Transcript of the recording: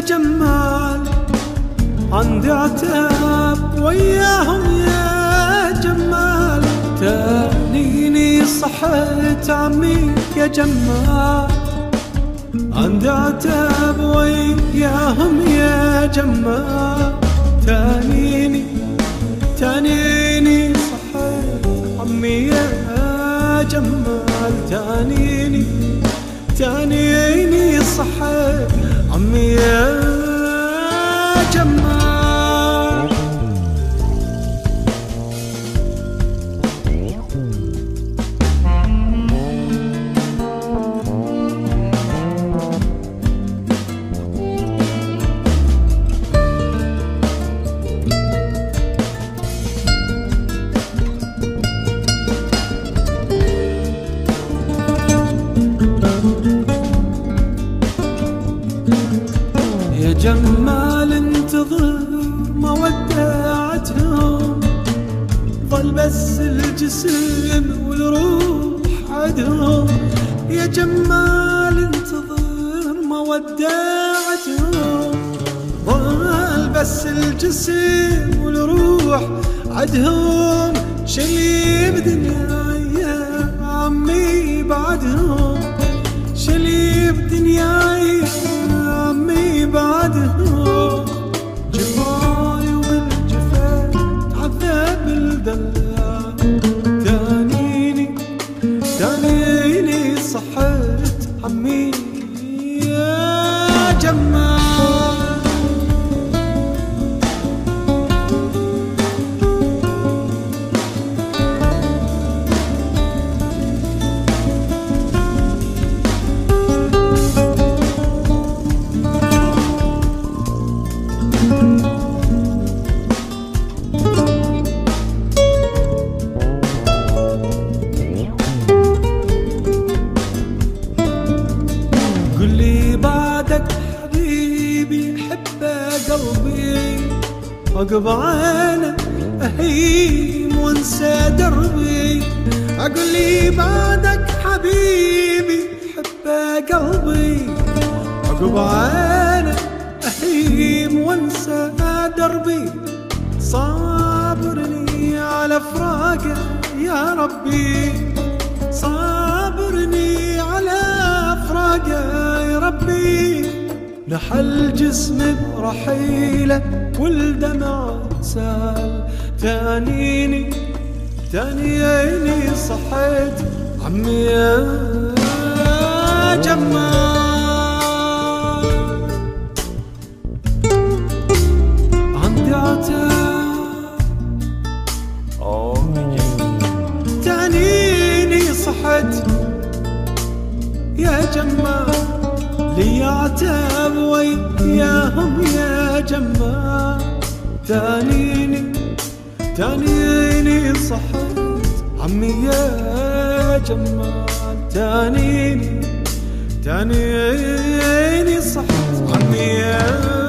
جمال. عندي عتاب وياهم يا جمال. تانيني صحت عمي يا جمال. عندي عتاب وياهم يا جمال. تانيني تانيني صحت عمي يا جمال. تانيني تانيني صحت عمي يا بس الجسم والروح عدهم يا جمال انتظر ما ودعتهم ظل بس الجسم والروح عدهم شلي بدنياي يا عمي بعدهم شلي بدنياي بعدك حبيبي حبه قلبي. عقب عينك أهيم وانسى دربي. أقول لي بعدك حبيبي حبه قلبي. عقب عينك أهيم وانسى دربي. صابرني على فراقه يا ربي. صابرني على نحل جسمي برحيله والدمع سال تانيني تانيني صحيت عمي يا جمال. عندي عتاب. تعنيني صحت يا جمال. لي عتاب وياهم يا جمال تانيني تانيني صحت عمي يا جمال تانيني تانيني صحت عمي يا